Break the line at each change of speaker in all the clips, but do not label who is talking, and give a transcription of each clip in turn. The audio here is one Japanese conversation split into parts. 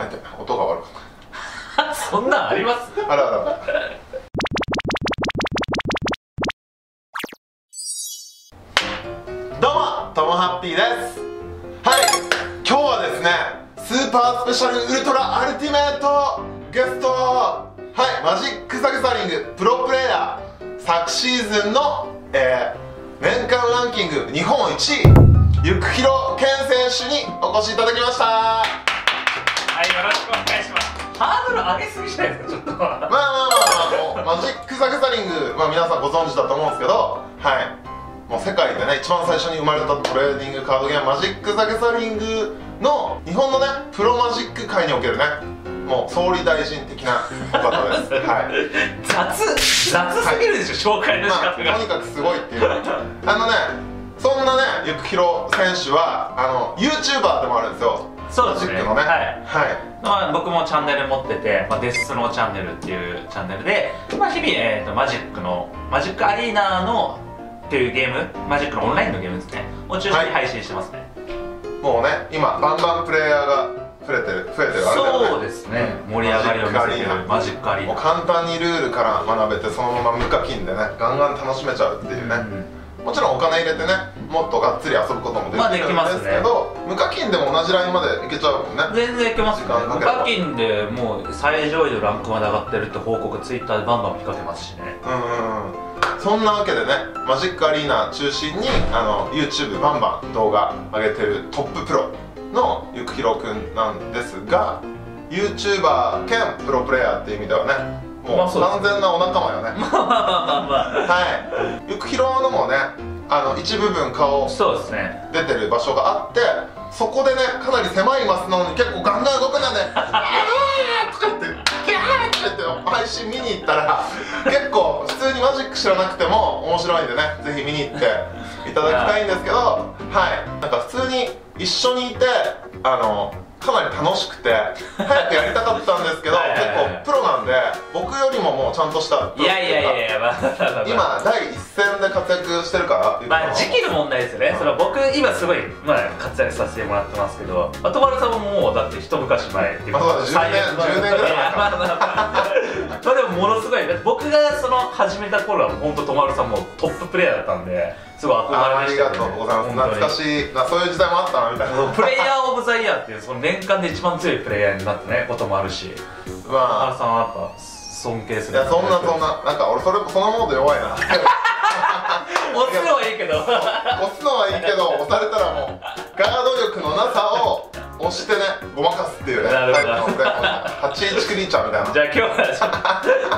あ痛い音が悪かっ
そんなんあります？
たあらあら。どうもトモハッピーです。はい。今日はですねスーパースペシャルウルトラアルティメットゲストはいマジック・ザ・ギャザリングプロプレイヤー昨シーズンの、えー、年間ランキング日本一位ゆくひろ健選手にお越しいただきました。
はいよろしくお願いします。ハードル上げすぎじゃないですかちょっと。
まあまあまあまあもうマジック・ザ・ギャザリング、まあ、皆さんご存知だと思うんですけどはいもう世界でね一番最初に生まれたトレーディングカードゲームマジック・ザ・ギャザリングの日本のねプロマジック界におけるねもう総理大臣的な方ですはい
雑雑すぎるでしょ、紹介の仕
まあ、とにかくすごいっていうあのねそんなねゆくひろ選手はあの YouTuber でもあるんですよ
そうですね。
のね。
はい。
はい。
まあ、僕もチャンネル持ってて、まあ、デススノーチャンネルっていうチャンネルで、まあ、日々、えー、とマジックのマジックアリーナのっていうゲームマジックのオンラインのゲームですね。を中心に配信してますね、
もうね今バンバンプレイヤーが増えてる増えてるあれだよね。
そうですね。盛り上がりを見せてるマジックアリーナ。
もう簡単にルールから学べてそのまま無課金でねガンガン楽しめちゃうっていうね、もちろんお金入れてねもっとがっつり遊ぶこともできるんですけど、無課金でも同じラインまでいけちゃうもんね。
全然いけますね無課金でもう最上位のランクまで上がってるって報告ツイッターでバンバン見かけますしね。
うん。そんなわけでねマジックアリーナ中心にあの YouTube バンバン動画上げてるトッププロのゆくひろくんなんですが YouTuber 兼プロプレイヤーっていう意味ではねもう完全なお仲間よね。
まあまあまあまあ。ま
はい。ゆくひろのもねあの一部分顔
あそうですね。
出てる場所があってそこでねかなり狭いマスなのに結構ガンガン動くなんで「あー」とか言って「キャー」とか言って配信見に行ったら結構普通にマジック知らなくても面白いんでねぜひ見に行っていただきたいんですけどはい。なんか普通に一緒にいてあのかなり楽しくて早くやりたかったんですけど結構プロなんで僕よりももうちゃんとした
いやいやいやいやまあ
今第一線で活躍してるから
まあ時期の問題ですよね、それは僕今すごい、まあ、活躍させてもらってますけどまあとまるさんももうだって一昔前っていう
まあそうだ10年
最悪
10年ぐらい前
や まあでもものすごい僕がその始めた頃は本当とまるさんもトッププレイヤーだったんですごい憧
ああり
れでした
がとうございます。懐か
い。
しい。なそういう時代もあったなみたいな。
プレイヤーオブザイヤーっていうその年間で一番強いプレイヤーになったねこともあるし。とま
ま
るさんはやっぱ尊敬する。
あいやそんなそんななんか俺それそのモード弱いな。
押すのはいいけど。
押すのはいいけど押されたらもうガード力のなさを押してねごまかすっていうね
なるほど。
タイプの俺 8H クリーチャーみたいな。
じゃあ今日はちょっと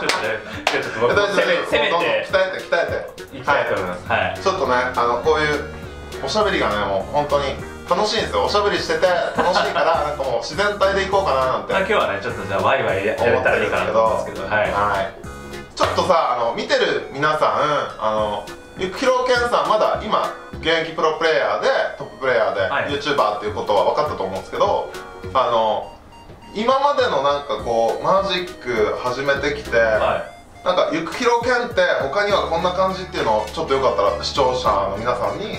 ちょっとねちょっと僕攻めて。
鍛えて鍛えて
いきたいと思います。はい。
ちょっとねあのこういうおしゃべりがねもう本当に楽しいんです。よおしゃべりしてて楽しいから なんかもう自然体でいこうかななんて。
まあ、今日はねちょっとじゃあワイワイや
思って
れたらいい
るんですけど
かなと思うんですけど。はい。
はい。ちょっとさあの見てる皆さんあのゆくひろけんさんまだ今現役プロプレイヤーでトッププレイヤーで、
はい。
YouTuber っていうことは分かったと思うんですけどあの今までのなんかこうマジック始めてきて、
は
なんかゆくひろけんって他にはこんな感じっていうのをちょっとよかったら視聴者の皆さんに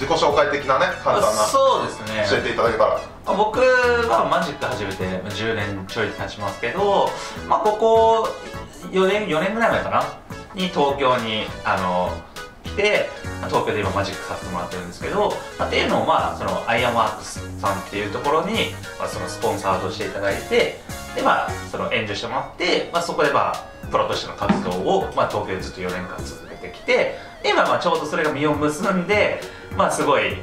自己紹介的なね簡単な
そうですね。
教えていただけたら。
まあ僕はマジック始めてまあ10年ちょい経ちますけど、まあ、ここ4年 ,4 年ぐらい前かな？に東京にあの来てまあ東京で今マジックさせてもらってるんですけど、まあ、っていうのをまあそのアイアンワークスさんっていうところに、まあ、そのスポンサーとしていただいてでまあその援助してもらって、まあ、そこでまあプロとしての活動を、まあ、東京でずっと4年間続けてきて今まあちょうどそれが実を結んでまあすごい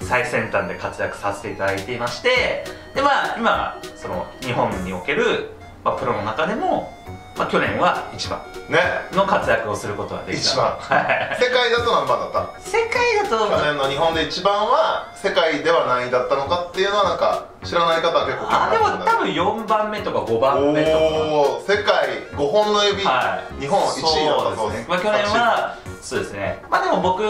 最先端で活躍させていただいていましてでまあ今その日本における、まあ、プロの中でも、まあ、去年は一番
ね。
の活躍をすることができた。
一番。
はい。
世界だと何番だった？
世界だと
去年の日本で一番は世界では何位だったのかっていうのはなんか知らない方は結構
あでも多
分
分4番目とか5番目とか。
おお世界5本の指、
はい、
日本1位だったそうです
まあ、去年はそうですね。まあでも僕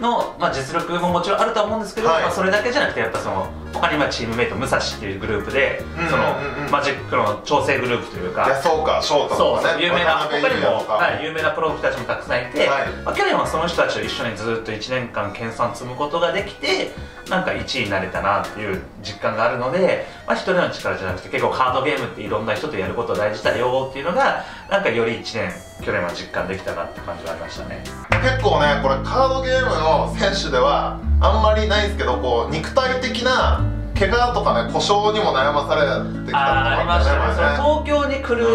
の、まあ、実力ももちろんあるとは思うんですけど、
はい
まあ、それだけじゃなくてやっぱその他に今チームメイト武蔵っていうグループで、
うん
その、
うんうん。
マジックの調整グループというか。
そうか翔太
そう
とかね
有名な他にも、はい、有名なプロの人たちもたくさんいて、
はい。
まあ、去年はその人たちと一緒にずっと1年間研鑽積むことができてなんか1位になれたなっていう実感があるので、まあ、一人の力じゃなくて結構カードゲームっていろんな人とやること大事だよっていうのがなんかより1年去年は実感できたなって感じがありましたね。
結構ねこれカードゲームの選手ではあんまりないんですけどこう肉体的な怪我とかね故障にも悩まされてきた
あーありましたね。そ
前
の東京に来る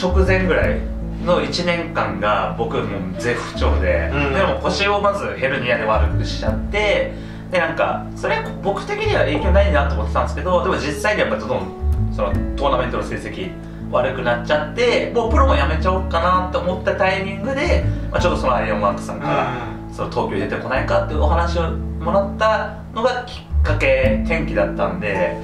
直前ぐらいの1年間が僕もう絶不調で、
うん。
でも腰をまずヘルニアで悪くしちゃってでなんかそれ僕的には影響ないなと思ってたんですけどでも実際にやっぱどんどんそのトーナメントの成績悪くなっちゃってもうプロもやめちゃおうかなと思ったタイミングで、まあ、ちょっとそのアイアンマークさんから、その東京に出てこないかっていうお話をもらったのがきっかけ転機だったんで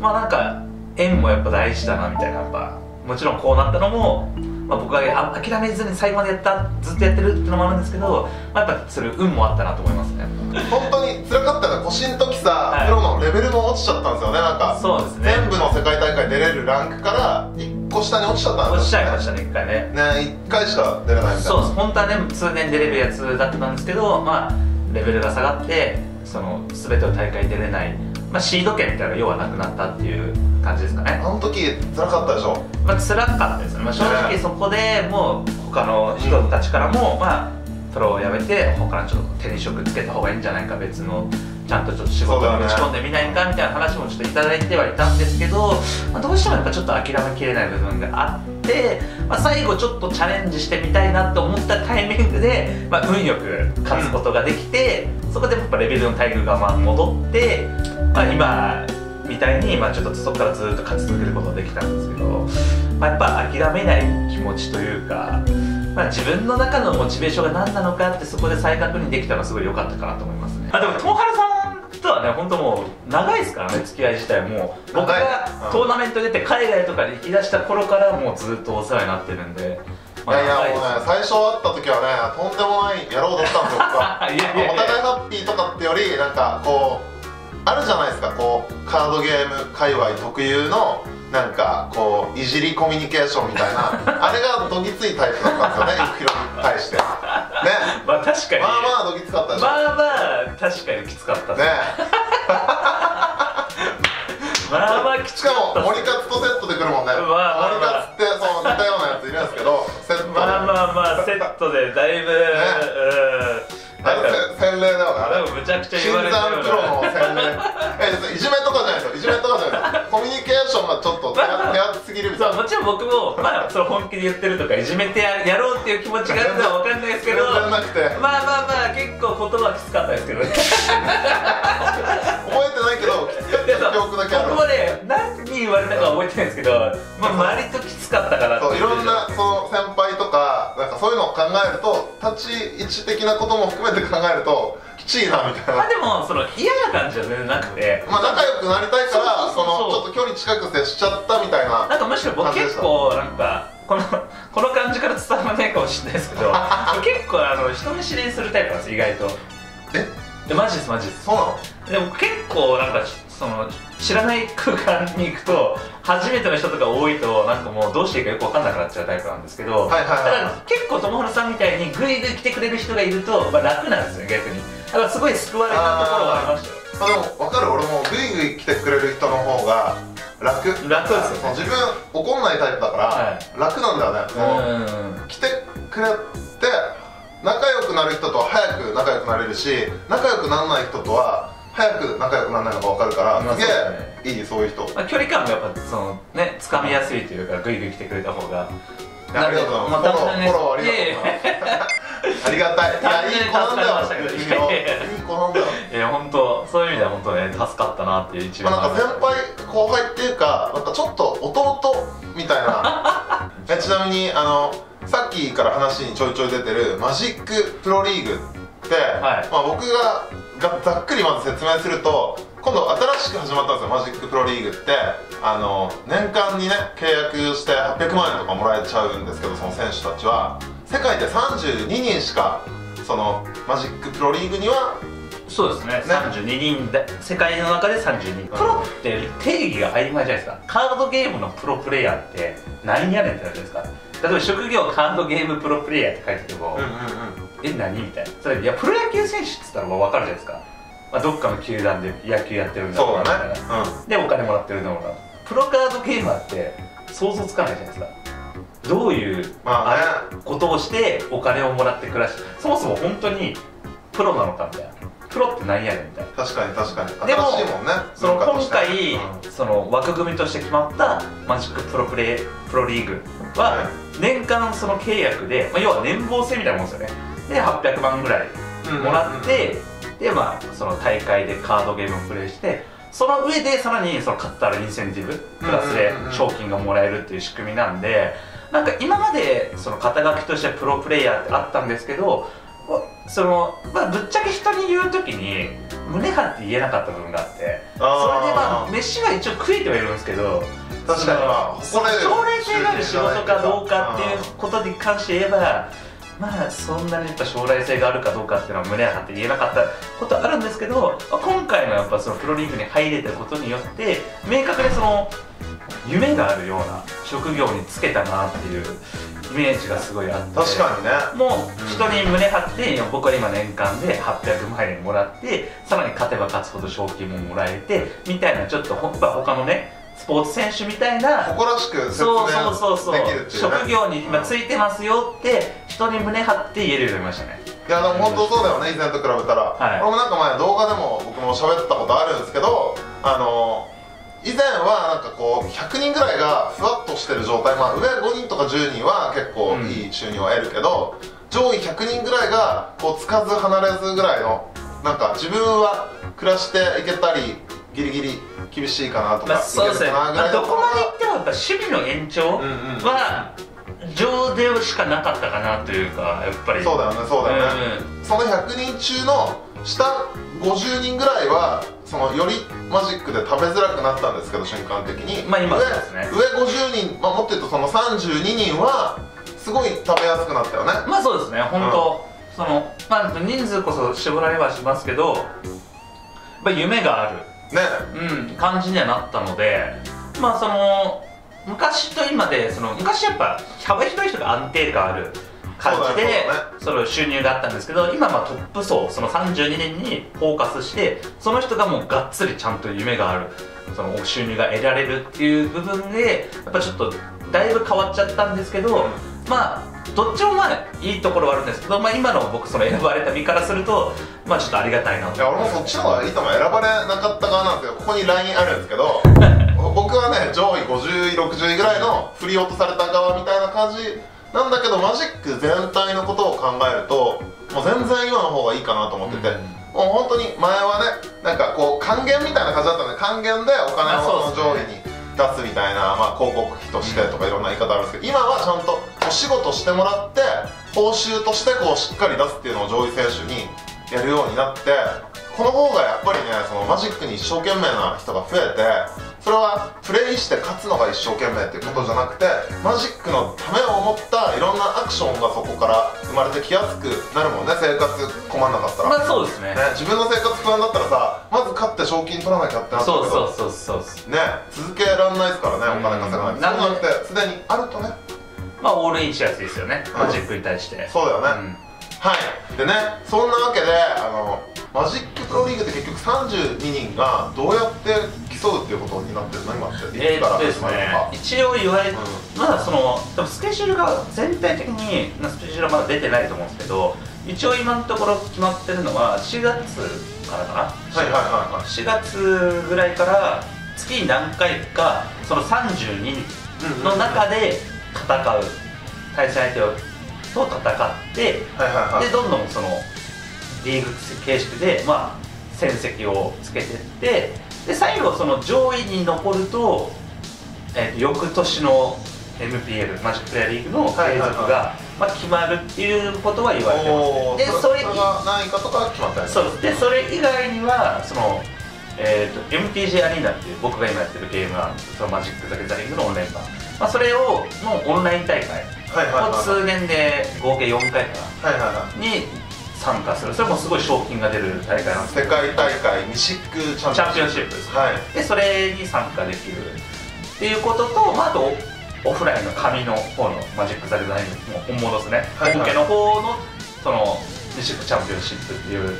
まあなんか縁もやっぱ大事だなみたいなやっぱもちろんこうなったのも、まあ、僕があ諦めずに最後までやったずっとやってるっていうのもあるんですけど、まあ、やっぱそれ運もあったなと思いますね。
本当に辛かったのが腰の時さ、
はい。
プロのレベルも落ちちゃったんですよねなんか。
そうですね。
全部の世界大会出れるランクから1個下に落ちちゃったん
落ちちゃいましたね一回ね。
ね1回しか出れないみたいな。
そうです本当はね通年出れるやつだったんですけどまあレベルが下がってその全ての大会に出れない、まあ、シード権みたいなのが要はなくなったっていう感じですかね。
あの時辛かったでしょ？
まあ辛かったですね、まあ、正直そこでもう他の人たちからも、まあプロを辞めて他のちょっと手に職つけた方がいいんじゃないか別のちゃんとちょっと仕事に打ち込んでみないかみたいな話もちょっといただいてはいたんですけど、まあ、どうしてもやっぱちょっと諦めきれない部分があって、まあ、最後ちょっとチャレンジしてみたいなと思ったタイミングで、まあ、運よく勝つことができて、そこでやっぱレベルの待遇がまあ戻って、まあ、今みたいに、まあ、ちょっとそこからずっと勝ち続けることができたんですけど、まあ、やっぱ諦めない気持ちというか、まあ、自分の中のモチベーションが何なのかってそこで再確認できたのはすごい良かったかなと思いますね。あでも東原さんとはね本当もう長いですからね付き合い自体もう。僕が
うん。
トーナメント出て海外とかで行き出した頃からもうずっとお世話になってるんで、
いやいや
長
もうね最初会った時はねとんでもない野郎だったんですよ。お互いハッピーとかってよりなんかこうあるじゃないですか。こうカードゲーム界隈特有のなんかこういじりコミュニケーションみたいな。あれがどぎついタイプだったんですよねゆきひろに対して。ね
まあ確かに。
まあまあどぎつかったでしょ、
まあまあ確かにきつかった
ね。
まあまあきつ
しか
かった
も森カツとセットで来るもんね、
まあまあ
森カツってその似たようなやついるんですけどセットで、
まあまあまあセットでだいぶ、うん
あれせ洗礼だよねあれ
むちゃくちゃ
新
言われてる
参プロの洗礼。えいじめとかじゃないですよいじめとかじゃないですよコミュニケーションがちょっと手厚すぎるみたいな。
そうもちろん僕もまあそれ本気で言ってるとかいじめてややろうっていう気持ちがあるのは分かんないですけど
全然なくて。
まあまあまあ結構言葉きつかったですけどね。
覚えてないけどきつかった記憶だけある。
僕もね何に言われたかは覚えてないんですけどまあ割ときつかったから
そういろんなその先輩とそういうのを考えると立ち位置的なことも含めて考えるときちいなみたいな。
まあでもその嫌な感じは全然なくて
まあ仲良くなりたいから
そ
のちょっと距離近く接しちゃったみたいな。
なんかむしろ僕結構なんかこのこの感じから伝わらないかもしれないですけど 結構あの人見知りするタイプなんです意外と。
え？
でマジですマジです。
そうなの？
でも結構なんかその知らない空間に行くと初めての人とか多いとなんかもうどうしていいかよく分かんなくなっちゃうタイプなんですけど、
はいはいはい
だから結構友原さんみたいにグイグイ来てくれる人がいると、まあ、楽なんですよ逆に。だからすごい救われたところはありましたよ。
まあでも分かる。俺もグイグイ来てくれる人の方が楽。
楽ですよね
自分怒んないタイプだから、
はい。
楽なんだよね。その
うん
来てくれて仲良くなる人とは早く仲良くなれるし仲良くならない人とは早く仲良くならないのが分かるから、
まあ
すげえいいそういう人。
まあ、距離感もやっぱそのね掴みやすいというかグイグイ来てくれた方が
ありがとう。ございます、フォローありがとう。ありがたい。いやいい子なんだよ
いやい
子なんだよ。
いや本当そういう意味では本当ね助かったなっていう一
ま
番。
あなんか先輩後輩っていうかなんかちょっと弟みたいな。えちなみにあのさっきから話にちょいちょい出てるマジックプロリーグって、
はい。
まあ、僕ががざっくりまず説明すると今度新しく始まったんですよマジックプロリーグって。あの年間にね契約して800万円とかもらえちゃうんですけどその選手たちは。世界で32人しかそのマジックプロリーグには
そうですね。32人で世界の中で32人。プロって定義が曖昧じゃないですか。カードゲームのプロプレイヤーって何やねんってなるじゃないですか。例えば職業カードゲームプロプレイヤーって書いてても、
うんうんうん
え何？みたいな。それいやプロ野球選手っつったらもう分かるじゃないですか、まあ、どっかの球団で野球やってるんだ
そう
ろな
だね。
みたいなでお金もらってるんだろうなプロカードゲーマーって想像つかないじゃないですか。どういうことをしてお金をもらって暮らしそもそも本当にプロなのかみたいな。プロって何やねんみたいな。
確かに確かに。
でも
新しいもんね。
その今回、
うん。
その枠組みとして決まったマジックプロプレイプロリーグは
はい。
年間その契約で、まあ、要は年俸制みたいなもんですよねで800万ぐらいもらって、でまあその大会でカードゲームをプレイしてその上でさらにその勝ったらインセンティブプラスで賞金がもらえるっていう仕組みなんでなんか今までその肩書きとしてプロプレイヤーってあったんですけどその、まあ、ぶっちゃけ人に言う時に胸張って言えなかった部分があってそれでまあ
あ
飯は一応食えてはいるんですけど
ー確かに。まあ
性がある仕事かどうかっていうことに関して言えばまあそんなにやっぱ将来性があるかどうかっていうのは胸を張って言えなかったことはあるんですけどまあ今回のやっぱそのプロリーグに入れてることによって明確にその夢があるような職業につけたなっていうイメージがすごいあって
確かにね。
もう人に胸張って、僕は今年間で800万円もらってさらに勝てば勝つほど賞金ももらえてみたいなちょっとほ他のねスポーツ選手みたいな
誇らしく説
そうそうそう
明
そう
できるっていうね。
職業に今ついてますよって人に胸張って言えるようになりましたね。
いやでも本当そうだよね以前と比べたら、
はい。
俺もなんか前動画でも僕も喋ったことあるんですけどあの以前はなんかこう100人ぐらいがふわっとしてる状態。まあ上5人とか10人は結構いい収入を得るけど、上位100人ぐらいがこうつかず離れずぐらいのなんか自分は暮らしていけたりギリギリ厳しいかなとか、
まあそうですね、どこまで行ってもやっぱ趣味の延長
うんうん
は上でしかなかったかなというかやっぱり。
そうだよねそうだよね、
うん
その100人中の下50人ぐらいはそのよりマジックで食べづらくなったんですけど瞬間的に、
まあ今ですね。
上50人、まあ、もっと言うとその32人はすごい食べやすくなったよね。
まあそうですね。本当、そのまあ人数こそ絞られはしますけどやっぱり夢がある
ね。
うん、感じにはなったのでまあその昔と今でその昔やっぱ幅広い人が安定感ある感じで
ね
その収入があったんですけど今まあトップ層その32年にフォーカスしてその人がもうがっつりちゃんと夢があるその収入が得られるっていう部分でやっぱちょっとだいぶ変わっちゃったんですけど、まあどっちもまあいいところはあるんです。けど、まあ、今の僕その選ばれた身からするとまあちょっとありがたいな。と
いや俺もそっちの方がいいと思う。選ばれなかった側なんですよここに LINE あるんですけど 僕はね上位50位60位ぐらいの振り落とされた側みたいな感じなんだけどマジック全体のことを考えるともう全然今の方がいいかなと思ってて、
うん。
もう本当に前はねなんかこう還元みたいな感じだったので還元でお金を
ですね。
上位に出すみたいな、まあ、広告費としてとかいろんな言い方あるんですけど今はちゃんとお仕事してもらって報酬としてこうしっかり出すっていうのを上位選手にやるようになってこの方がやっぱりねそのマジックに一生懸命な人が増えてそれはプレイして勝つのが一生懸命っていうことじゃなくてマジックのためを思ったいろんなアクションがそこから生まれてきやすくなるもんね生活困んなかったら。
まあそうですね
ね、自分の生活不安だったらさまず勝って賞金取らなきゃってなったけ
そう
ど
そうそうそう。
ね続けらんないですからねお金稼がない。そうじゃなくてすでにあるとね。
まあオールインしやすいですよね、
うん。
マジックに対して。
そうだよね、
うん。
はい。でねそんなわけであのマジックプロリーグって結局32人がどうやって競うっていうことになってるの？今っていつから始まるのか、
ね一応言われ
う
まだその多分スケジュールが全体的にスケジュールはまだ出てないと思うんですけど一応今のところ決まってるのは4月からかな？
はいはいはいはい。
4月ぐらいから月に何回かその32人の中で戦う。対戦相手と戦って
はいはいはい。
でどんどんそのリーグ形式で、まあ、戦績をつけていってで最後その上位に残ると,、えーと翌年の MPL マジックプレイヤーリーグの継続が、まあ、決まるっていうことは言われてますね。でそれ
が何位かとか決まった
そうでそれ以外にはその、えー、と MTG アリーナっていう僕が今やってるゲームなんですそのマジック・ザ・ギャザリングのオンライン版、まあ、それをのオンライン大会。を通年で合計4回か
はいはいは
なに参加する。それもすごい賞金が出る大会なんです
世界大会ミシックチャン
ピオンシップです。
はい。
でそれに参加できるっていうことと、まあ、あとオフラインの紙の方のマジック・ザ・デザインの本物ですね、
はいはい。
本家の方のそのミシックチャンピオンシップっていう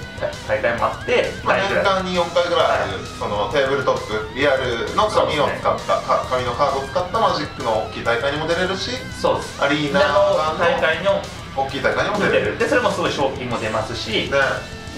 大会もあって
まあ、年間に4回ぐらいある、そのテーブルトップリアルの紙を使った、か紙のカードを使ったマジックの大きい大会にも出れるし
そうです。
アリーナ
の。
版
大会の
の大きい大会にも
出
出れる。
るでそれもすごい賞金も出ますし。
ね。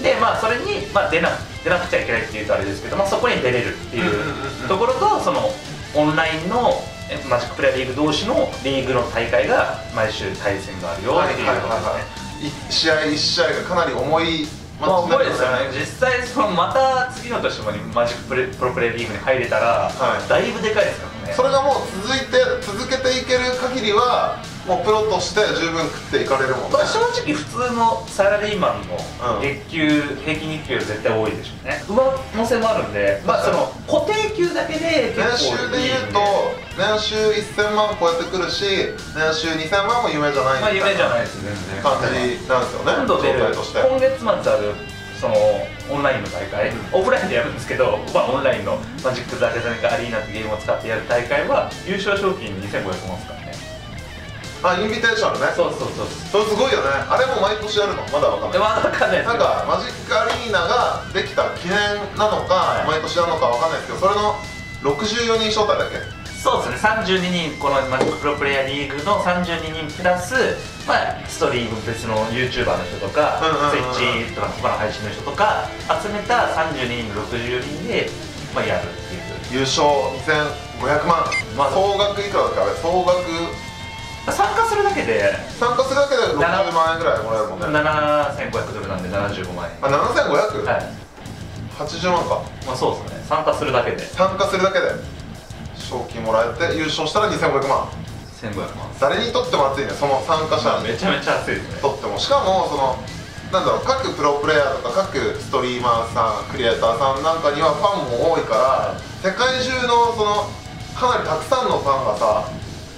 でまあそれに、まあ、出な出なくちゃいけないっていうとあれですけど、まあ、そこに出れるっていうところとそのオンラインのえマジックプレーリーグ同士のリーグの大会が毎週対戦があるよっていうことですね、
い試合1試合がかなり重い
まあ、重いですよね。実際そのまた次の年もにマジックプレプロプレーリーグに入れたら、
はい。
だいぶでかいですからね。
それがもう続いて続けていける限りはもうプロとして十分食っていかれるもんね。
まあ、正直普通のサラリーマンの
うん。
月給、平均日給より絶対多いでしょうね。上乗せもあるんで、まあ、その固定給だけで
年
結構
収で言うと年収1000万超えてくるし年収2000万も夢じゃない
まあ夢じゃ
い
ないです全然。
感じなんですよね
今度出る今月末あるそのオンラインの大会、オフラインでやるんですけど、まあ、オンラインのマジック・ザ・デザインアリーナってゲームを使ってやる大会は優勝賞金2500万ですか
あインビテーションね。
そうそうそう。
それすごいよね。あれも毎年やるの？まだわかんない。
でまだ分かんない
なんかマジックアリーナができた記念なのか、
はい。
毎年なのかわかんないですけどそれの64人招待だっけ？
そうですね。32人このマジックプロプレイヤーリーグの32人プラス、まあ、ストリーム別の YouTuber の人とか、
うんうん
とか他の配信の人とか集めた32人64人で、まあ、やるっていう。
優勝2500万、
まあ
総額いくらだっけ？あれ総額
参加するだけで
参加するだけで60万円ぐらいもらえるもんね。
7500ドルなんで75万円。
あ 7500?80、
はい。
万か。
まあそうですね。参加するだけで。
参加するだけで。賞金もらえて優勝したら2500万。
1500万。
誰にとっても熱いねその参加者に。
めちゃめちゃ熱いですね。
とっても。しかもそのなんだろう各プロプレイヤーとか各ストリーマーさんクリエイターさんなんかにはファンも多いから世界中のそのかなりたくさんのファンがさ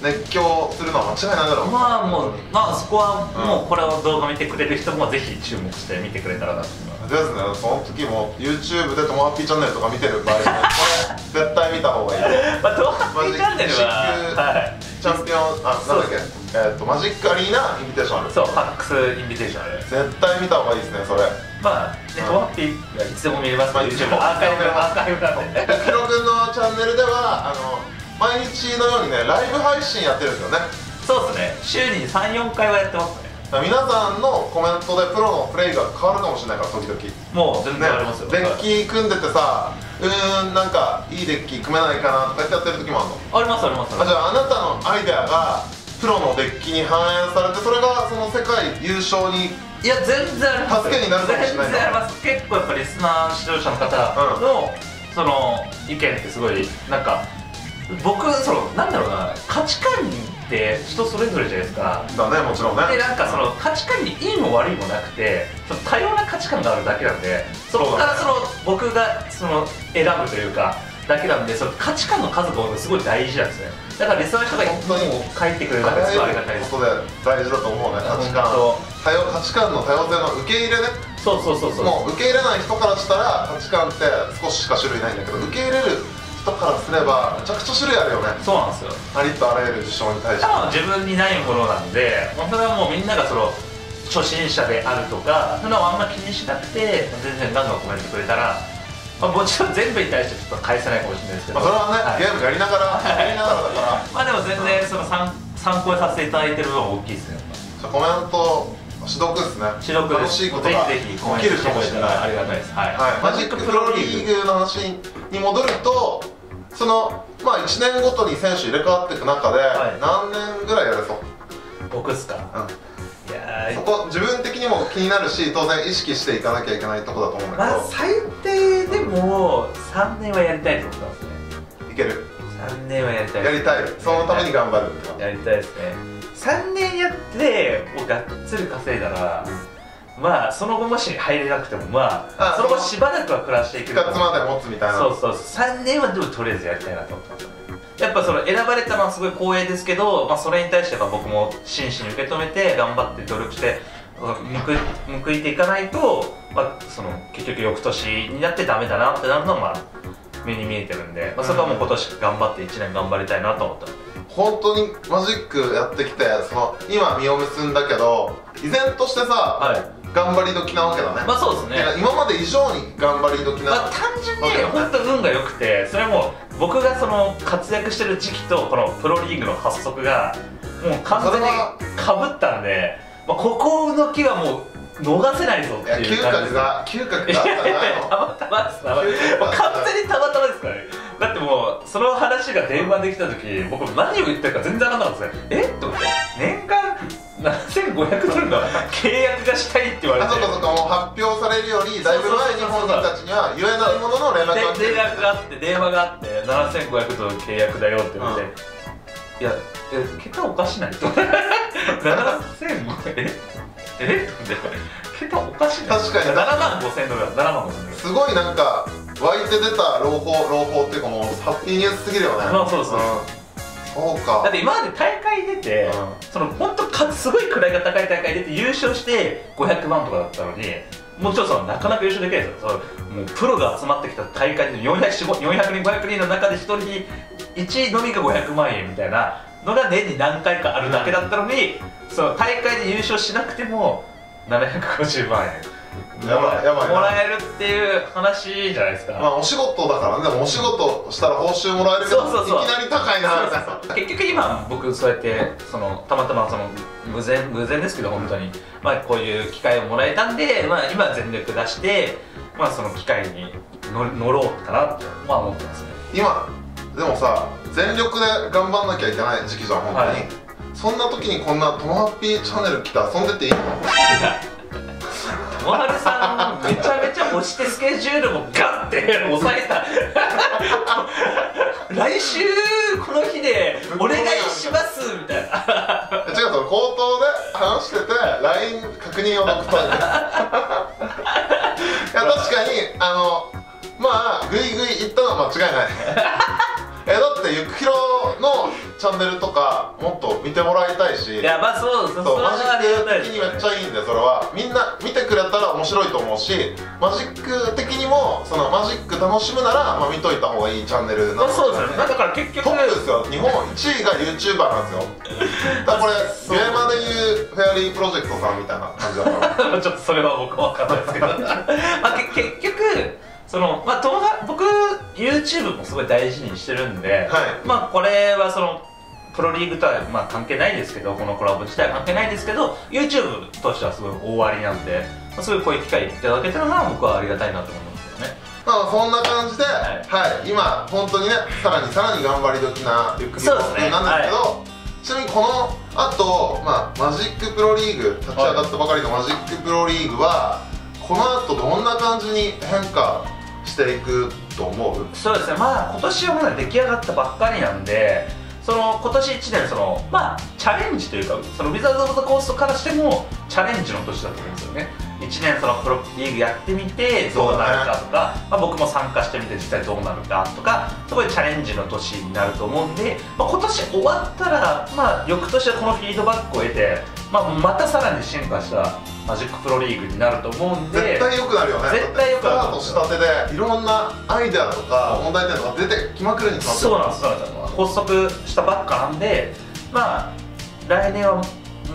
熱狂するのは間違いないだろう。
まあもうまあそこはもうこれを動画見てくれる人もぜひ注目して見てくれたらなと思います。
ですねその時も YouTube でともハッピーチャンネルとか見てる場合はこれ絶対見た方がいい。
まあ、ドハッピーチャンネルは、はい、
チャンピオンあなんだっけえっとマジックアリーナインビテーションある。
そう、ファックスインビテーションある。
絶対見た方がいいですねそれ。
まあ、ね、
うん
ドハッピーはいつでも見れます
まあ
けど、
いつでも
アーカイブ、アーカイブなんで。
ヒロ君のチャンネルではあの毎日のようにねライブ配信やってるんですよね
そうですね、週に3、4回はやってますね。
皆さんのコメントでプロのプレイが変わるかもしれないから時々ね
もう全然ありますよ。
デッキ組んでてさうーんなんかいいデッキ組めないかなとか言ってやってる時もあるの？
あります、あります。
あじゃああなたのアイデアがプロのデッキに反映されてそれがその世界優勝に
いや、全然ありますよ。
助けになるかもしれない
全然あります。結構やっぱりリスナー、視聴者の方の、その意見ってすごい、なんか、僕、その、なんだろうな、価値観って人それぞれじゃないですか。
だねもちろんね。
でなんかその価値観にいいも悪いもなくてその多様な価値観があるだけなんでそこからその僕がその選ぶというかだけなんでその価値観の数がすごい大事なんですね。だからリスナーの人が
本当に
もう書いてくれるだけですごいありがたいです
ことで大事だと思うね価値観。
本
多様価値観の多様性の受け入れね。
当そうそうそうそう。
もう受け入れない人からしたら価値観って少ししか種類ないんだけど受け入れる人からすればめちゃくちゃ種類あるよね。
そうなんですよ。
ありとあらゆる事象に対して。
自分にないものなんでまあそれはもうみんながその初心者であるとかそういうのはあんま気にしなくて全然ガンガンコメントくれたら、まあ、もちろん全部に対してちょっと返せないかもしれないですけど、
まあ、それはね、
はい。
ゲームやりながらやりながらだから。
まあでも全然その参参考にさせていただいてる部分は大きいですね
コメント指導ですね。
指導
楽しいことが
ぜひぜひ
起きるかもしたれない
らありがたいです。はい、
はい、マジックプロリーグ。の話に戻るとそのまあ1年ごとに選手入れ替わっていく中で、
はい。
何年ぐらいやれそう、
僕っすか？
うん、
いやー。
そこ自分的にも気になるし当然意識していかなきゃいけないとこだと思うんだ
まあ
け
最低でも3年はやりたいと思ってますね。
ど、いける
3年はやりたい
やりたいそのために頑張る
やりたいですね。3年やってもうがっつり稼いだら、まあその後もし入れなくてもまあ
あ
その後しばらくは暮らしていく
復活まで持つみたいな。
そうそうそう。3年はでもとりあえずやりたいなと。思ってますやっぱその選ばれたのはすごい光栄ですけど、まあ、それに対してやっぱ僕も真摯に受け止めて頑張って努力して報い報いていかないと、まあ、その結局翌年になってダメだなってなるのが、まあ、目に見えてるんで、まあ、そこはもう今年頑張って1年頑張りたいなと思った
本当にマジックやってきてその今実を結んだけど依然としてさ、
はい。
頑張り時なわけだね、
まあそうですね。
今まで以上に頑張り時な、
まあ、単純に本当運が良くてそれはもう僕がその活躍してる時期とこのプロリーグの発足がもう完全にかぶったんで、まあ、ここのきはもう逃せないぞって
い
う感じです。
覚が嗅覚があったな。
たまたまたま完全にたまその話が電話できた時僕何を言ってるか全然分かんなかったですね。え？っと思って。年間7500ドルの契約がしたいって言われて。
あそうかそうか。もう発表されるよりだいぶ前に本人たちには言えないものの連絡が
連絡があって電話があって7500ドル契約だよって言われて、いやえ桁おかしない？と7500え？え？って桁おかしない？
確かに。
7万5000ドルだ7万5000ドル。
すごいなんか湧いて出た朗報朗報っていうかもうハッピーニュースすぎるよね。
まあそうそう。
うん。そうか。
だって今まで大会出て、
うん。
その本当かすごい位が高い大会出て優勝して500万とかだったのにもちろんそのなかなか優勝できないですよ。そのもうプロが集まってきた大会で400 400人500人の中で1人1位のみが500万円みたいなのが年に何回かあるだけだったのに、その大会で優勝しなくても750万円
やばいやばいな。
もらえるっていう話じゃないですか、
まあお仕事だからねでもお仕事したら報酬もらえるけど
そうそうそう。
いきなり高いなみたいな。
結局今僕そうやってそのたまたまその偶然偶然ですけど本当に。まあこういう機会をもらえたんで、まあ、今全力出してまあその機会に乗乗ろうかなとまあ思ってますね。
今でもさ全力で頑張んなきゃいけない時期じゃん本当に、
はい。
そんな時にこんな「ともハッピーチャンネル」来て遊んでていいの？
ともはるさんめちゃめちゃ押してスケジュールもガッて抑えた。来週この日でお願いしますみたいな。
違うその口頭で話してて LINE 確認を抜くと いや確かにあのまあグイグイ行ったのは間違いない。えだってゆくひろのチャンネルとかもっと見てもらいたいし
いやまあそうそう
マジック的にめっちゃいいんでそれは。みんな見てくれたら面白いと思うしマジック的にもそのマジック楽しむなら、まあ、見といた方がいいチャンネルな
まあ
の
そうですよね。だから結局
トップですよ。日本1位が YouTuber なんですよ。だからこれゲーマーでいうフェアリープロジェクトさんみたいな感じだから。
ちょっとそれは僕も分かんないですけど。まあけ結局そのまあ動画僕 YouTube もすごい大事にしてるんで、
はい。
まあこれはそのプロリーグとはまあ関係ないですけどこのコラボ自体は関係ないですけど YouTube としてはすごい大ありなんで、まあ、すごいこういう機会いただけたのは僕はありがたいなと思いますよね。
まあそんな感じで、
は
はいい今本当にねさらにさらに頑張り時なゆっくり
そうですね。
なんですけど、ちなみにこのあと、まあ、マジックプロリーグ立ち上がったばかりのマジックプロリーグはこの後どんな感じに変化していくと思う？
そうですね。まあ今年はまだ出来上がったばっかりなんでその今年1年そのまあチャレンジというかそのウィザーズ・オブ・ザ・コーストからしてもチャレンジの年だと思うんですよね。1年そのプロリーグやってみてどうなるかとか、まあ、僕も参加してみて実際どうなるかとかすごいチャレンジの年になると思うんで、まあ、今年終わったら、まあ、翌年はこのフィードバックを得て、まあ、またさらに進化したマジックプロリーグになると思うんで
絶対良くなるよね。
絶対良くなる
スタートしたてでいろんなアイデアとか問題点とか出てきまくるに決まってる。
そうなんですそうなんです発足したばっかなんでまあ来年は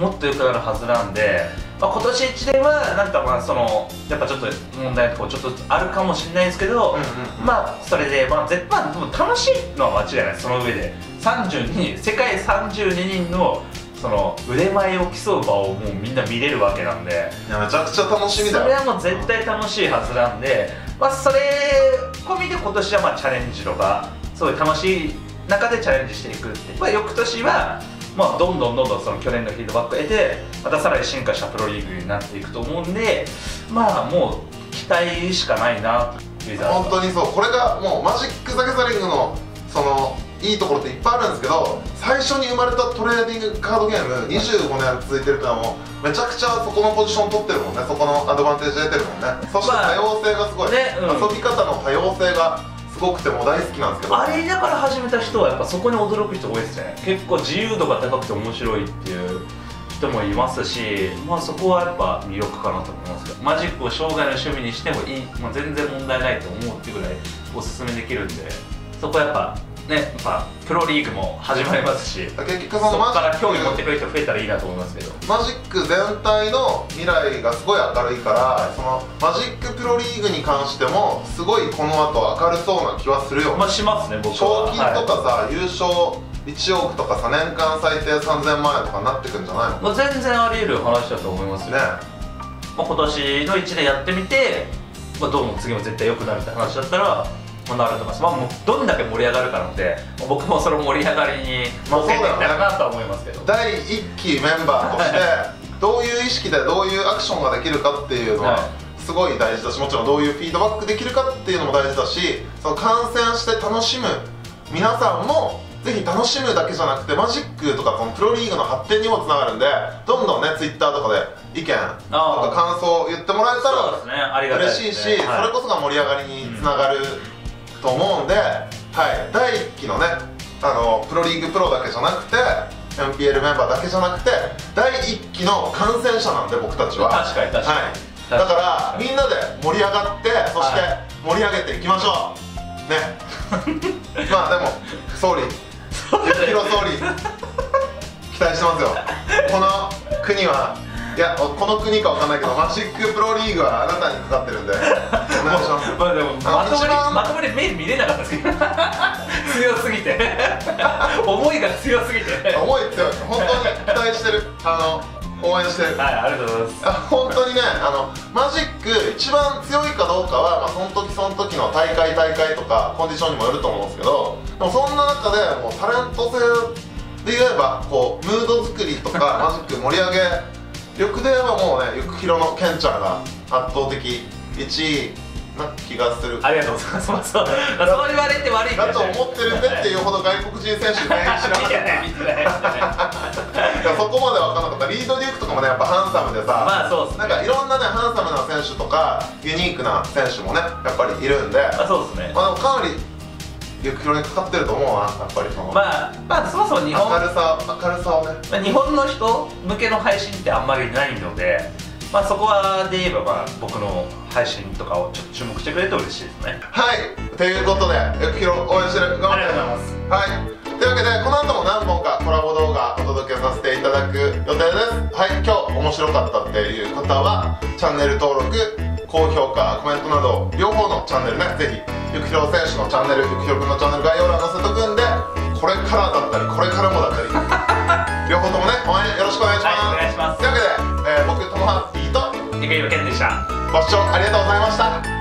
もっと良くなるはずなんで、まあ、今年1年はなんかまあそのやっぱちょっと問題とかちょっとあるかもしれないですけど、
うんうん
まあそれでまあ絶まあでも楽しいのは間違いない。その上で。32人世界32人のその腕前を競う場をもうみんな見れるわけなんで。
いやめちゃくちゃ楽しみだ。よ
それはもう絶対楽しいはずなんで、まあ、それ込みで今年はまあチャレンジとかすごい楽しい中でチャレンジしていくって、まあ、翌年はまあどんどんどんどんその去年のフィードバックを得てまたさらに進化したプロリーグになっていくと思うんでまあもう期待しかないな
本当にそう。これがもうマジック・ザ・ギャザリングのそのいいところっていっぱいあるんですけど最初に生まれたトレーディングカードゲーム25年続いてるってのはもうめちゃくちゃそこのポジション取ってるもんね。そこのアドバンテージ出てるもんね。そして
まあ
多様性がすごい、
ねうん。
遊び方の多様性がすごくても大好きなんですけど。
あれだから始めた人はやっぱそこに驚く人多いですね。結構自由度が高くて面白いっていう人もいますし、まあ、そこはやっぱ魅力かなと思います。けどマジックを生涯の趣味にしてもいい、まあ、全然問題ないと思うっていうぐらいおすすめできるんでそこはやっぱねやっぱプロリーグも始まりますし
結局
そ
その
こから
マジ
興味持って
ッ
くれる人増えたらいいなと思いますけど。
クマジック全体の未来がすごい明るいからそのマジックプロリーグに関してもすごいこの後明るそうな気はするよ。ね
まあしますね僕は。
賞金とかさ、優勝1億とかさ年間最低3000万円とかになってくんじゃないの？
まあ、全然あり得る話だと思いますよ、
ね。
まあ、今年の1年やってみて、まあ、どうも次も絶対良くなるって話だったら、まあ、なると思います、まあ、もうどんだけ盛り上がるかなんでまあ僕もその盛り上がりに
まあ
貢献できたら
そうだよね
なとは思いますけど、
第1期メンバーとしてどういう意識でどういうアクションができるかっていうのは
はい。
すごい大事だしもちろんどういうフィードバックできるかっていうのも大事だしその観戦して楽しむ皆さんもぜひ楽しむだけじゃなくてマジックとかこのプロリーグの発展にもつながるんでどんどんねツイッターとかで意見とか感想を言ってもらえたら嬉しいし、
はい。
それこそが盛り上がりにつながると思うんで、はい、第1期のねあのプロリーグプロだけじゃなくて MPL メンバーだけじゃなくて第1期の感染者なんで僕たちは。
確かに確かに。
はい、だからみんなで盛り上がってそして
は
盛り上げていきましょう。ね。まあでも総理。ゆきひろ総理。期待してますよ。この国はいやこの国かわかんないけどマジックプロリーグはあなたにかかってるんで。ま
あでもまともに
一番
まともに目見れなかったです。け ど強すぎて。思いが強すぎて。
思い強い本当に期待してる。あの応援してる。
はいありがとうございます。
あ本当にねあのマジック一番強いかどうかは、まあ、その時その時の大会大会とかコンディションにもよると思うんですけどでもそんな中でもうタレント性で言えばこうムード作りとかマジック盛り上げ力で言えばもうねゆくひろのケンちゃんが圧倒的1位な気がする。
ありがとうございます。ま あそうそう言われて悪い
だと思ってるんでっていうほど外国人選手全員知らな。かったそこまで分かんなかった。リード・デュークとかもねやっぱハンサムでさ、
まあそうですね。
なんかいろんなねハンサムな選手とかユニークな選手もねやっぱりいるんで、
まあそうですね。
まあ、でもかなりゆくひろにかかってると思うなやっぱりその、
まあまあそもそも日本
明るさ明るさをね。
まあ日本の人向けの配信ってあんまりないので、まあ、そこはで言えば、まあ、僕の配信とかをちょっと注目してくれると嬉しいですね。
はいということでゆくひろ応援してる頑張って
ありがとうござい。ます
はい。というわけでこの後も何本かコラボ動画お届けさせていただく予定です。はい今日面白かったっていう方はチャンネル登録高評価コメントなど両方のチャンネルねぜひゆくひろ選手のチャンネルゆくひろ君のチャンネル概要欄載せとくんでこれからだったりこれからもだったり。両方ともね応援よろしくお願いします、
はいお願いします。
というわけで、えー僕友達と
池井健でした。
ご視聴ありがとうございました